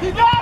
He does!